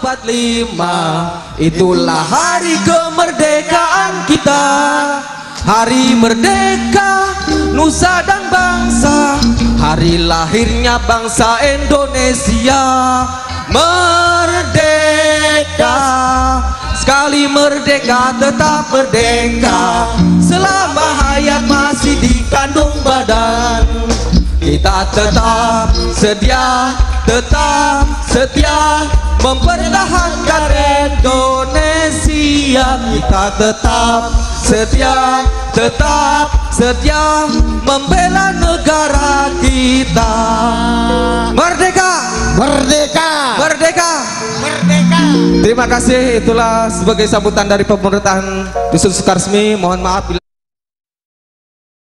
45 Itulah hari kemerdekaan kita. Hari merdeka Nusa dan bangsa. Hari lahirnya bangsa Indonesia. Merdeka. Sekali merdeka tetap merdeka. Selama hayat masih di kandung badan Kita tetap sedia Tetap setia Mempertahankan Indonesia Kita tetap setia Tetap setia Membela negara kita Merdeka! Merdeka. Merdeka! Merdeka. Terima kasih itulah sebagai sambutan dari pemerintahan Dusun Sukarsmi. Mohon maaf